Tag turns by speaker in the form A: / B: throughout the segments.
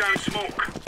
A: down smoke.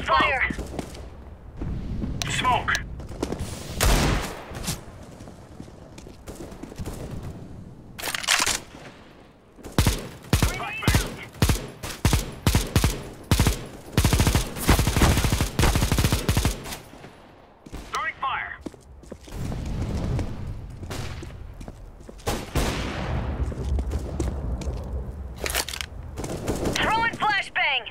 A: Throwing
B: fire.
A: Smoke.
B: Grenade out.
A: Throwing fire.
B: Throwing flashbang.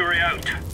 A: Incendiary out.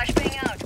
A: Flashbang out.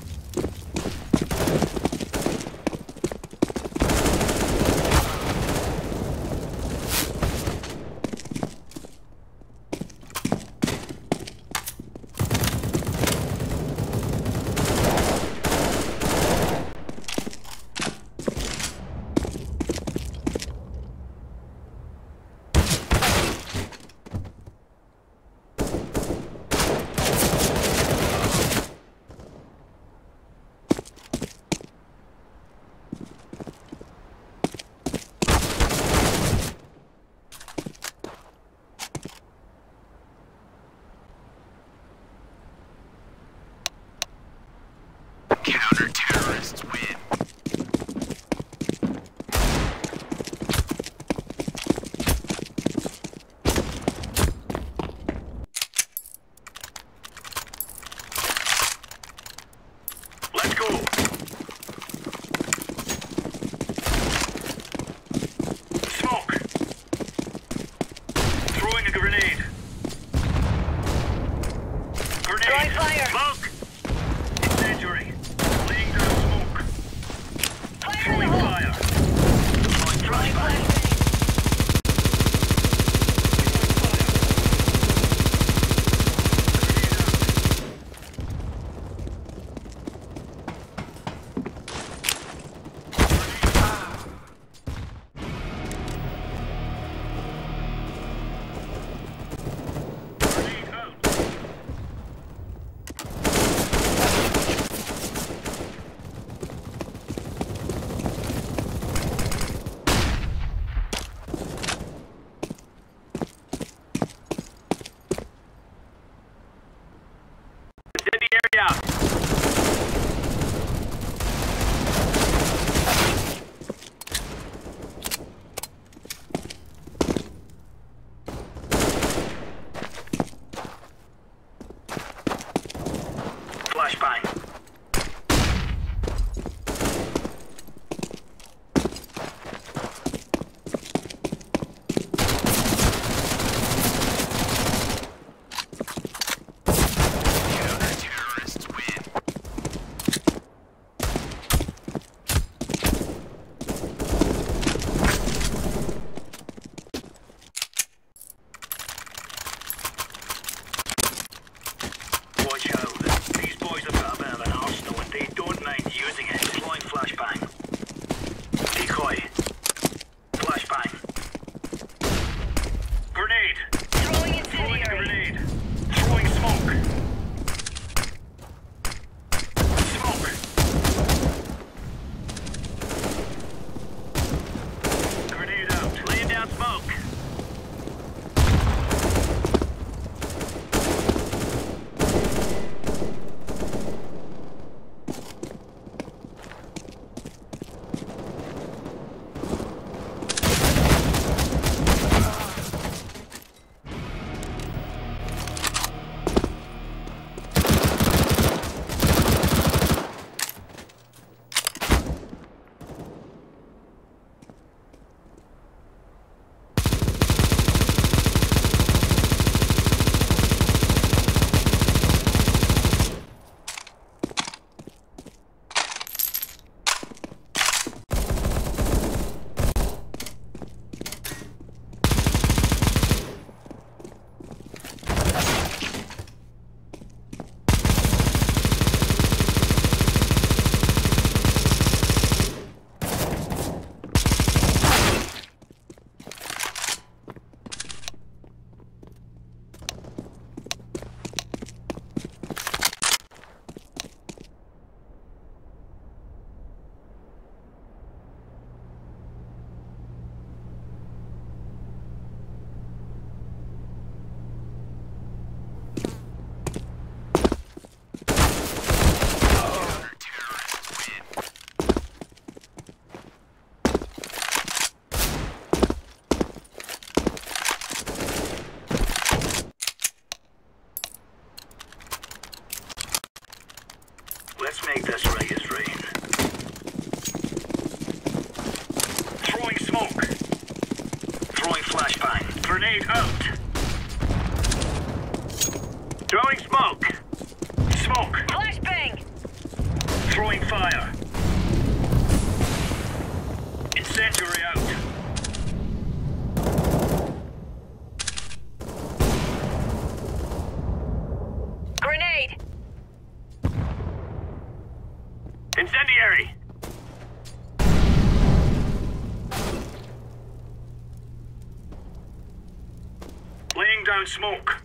A: Smoke.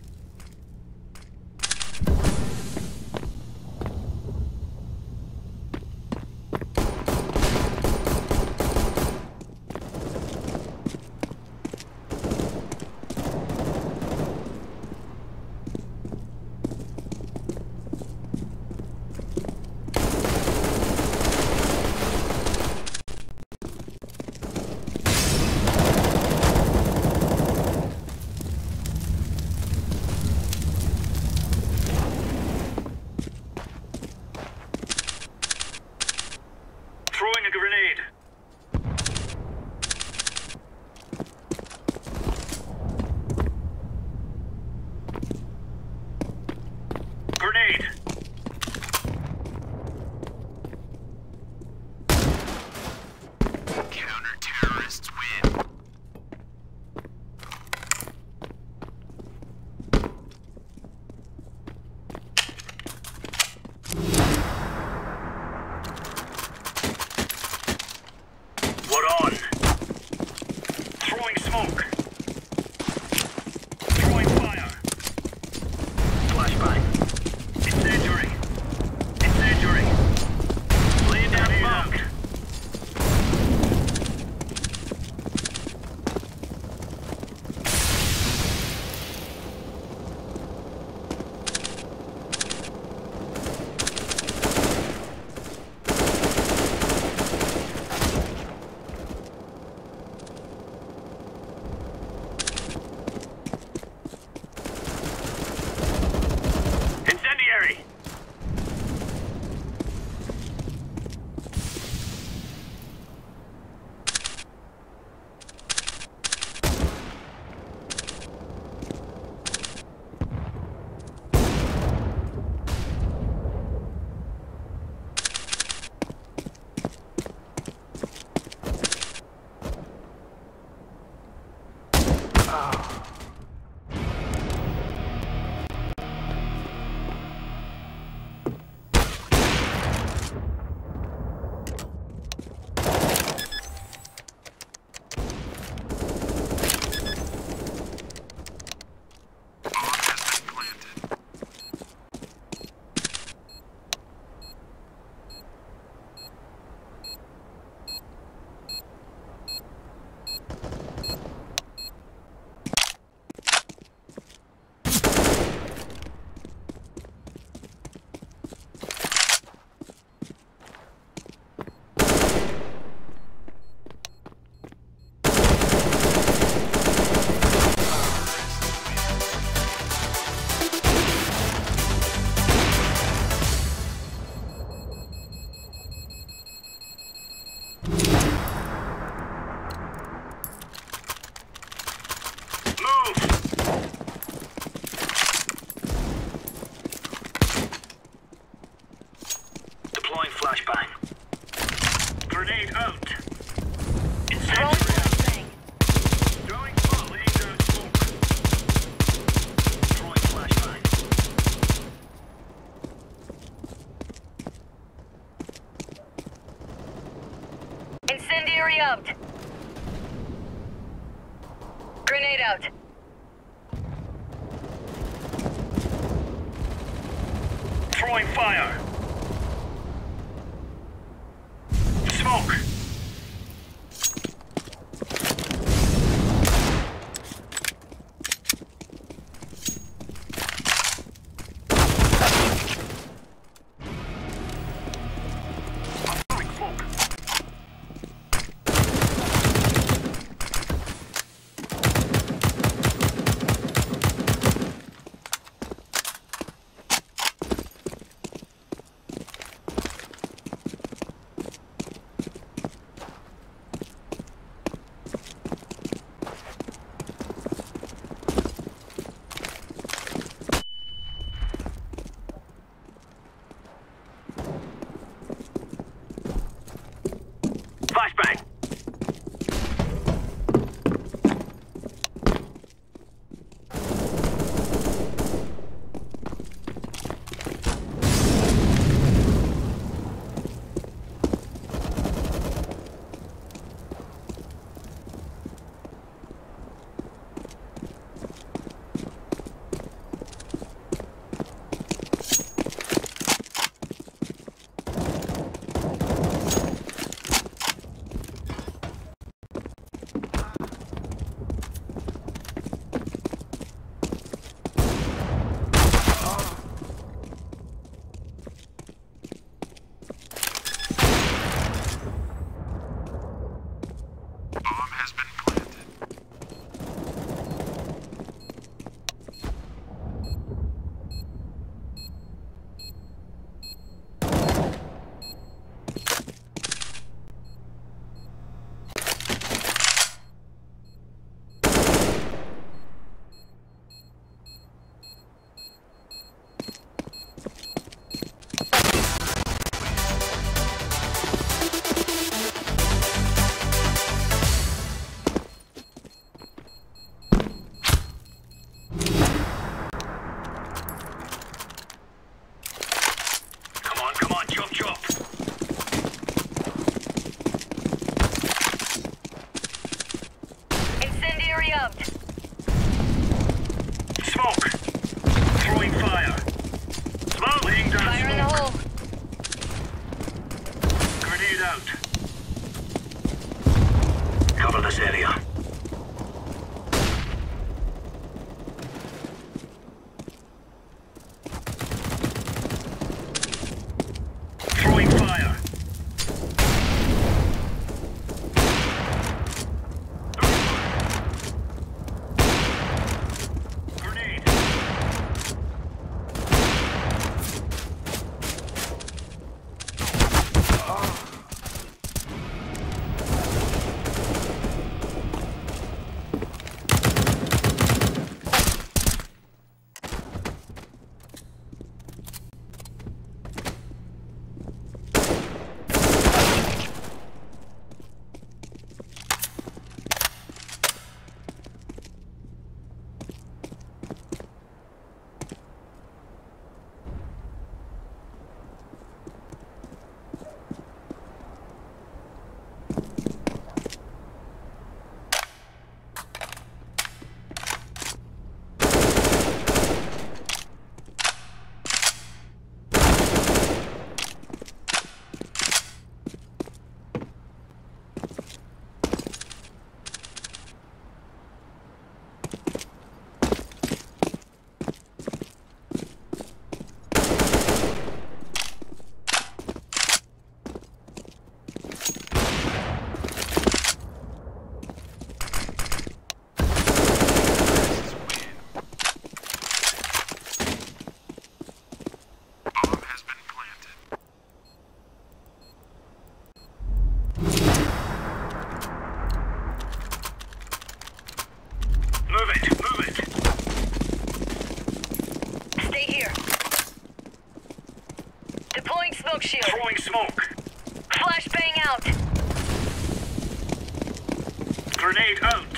B: Grenade
A: out.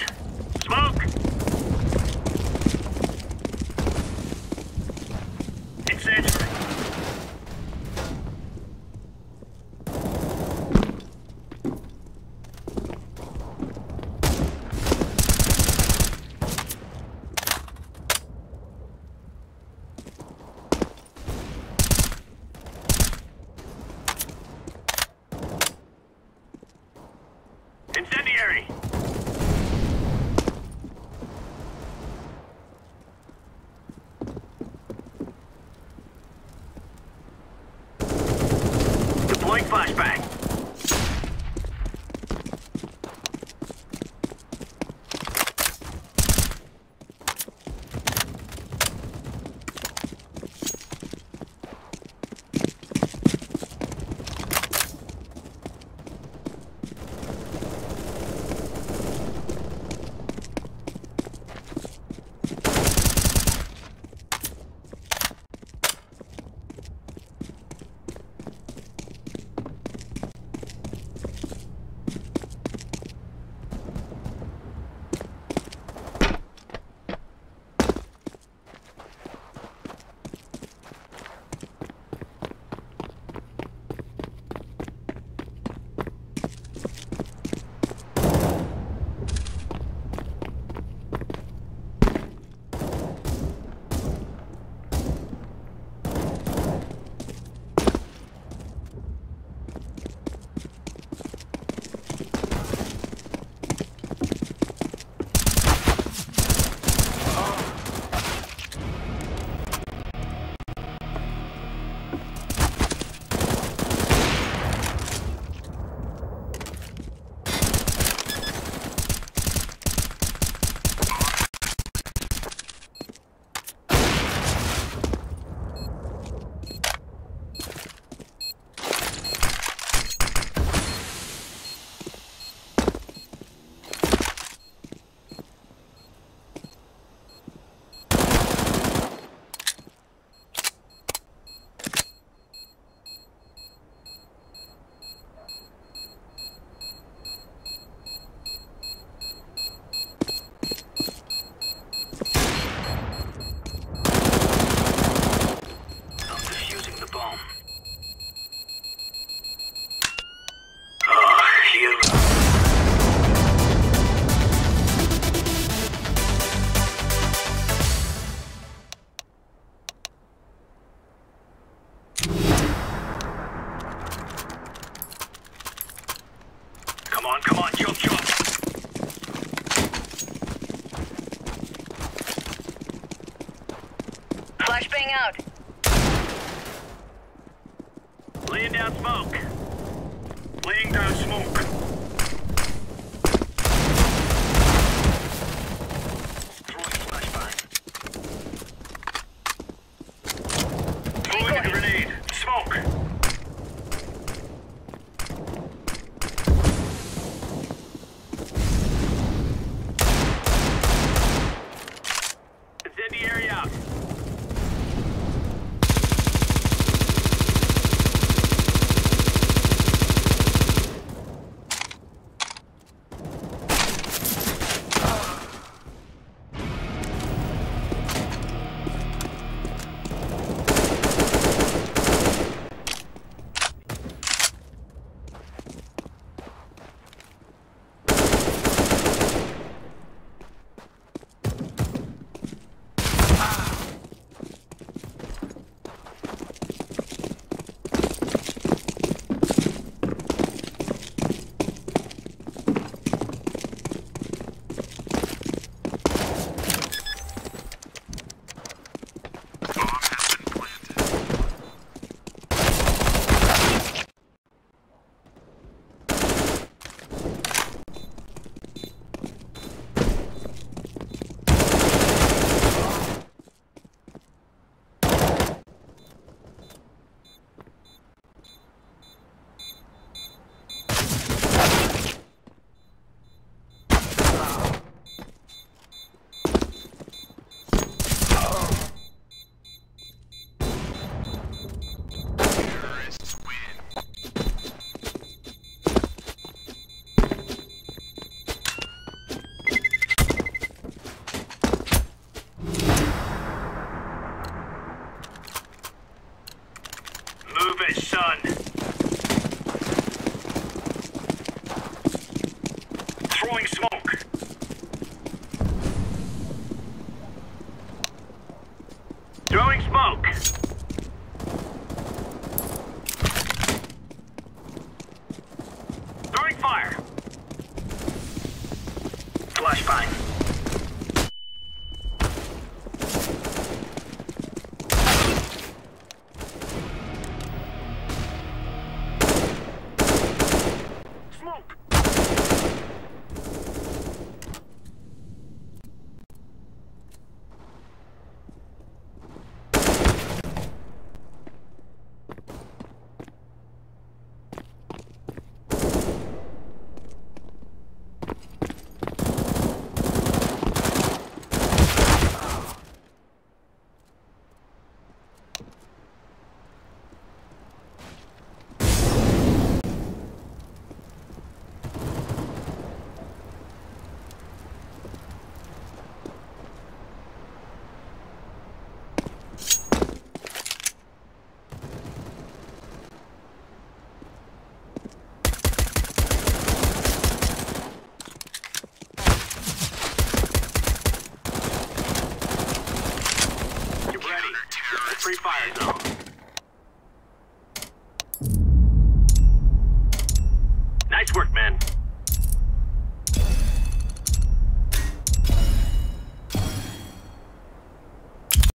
A: It,
C: son.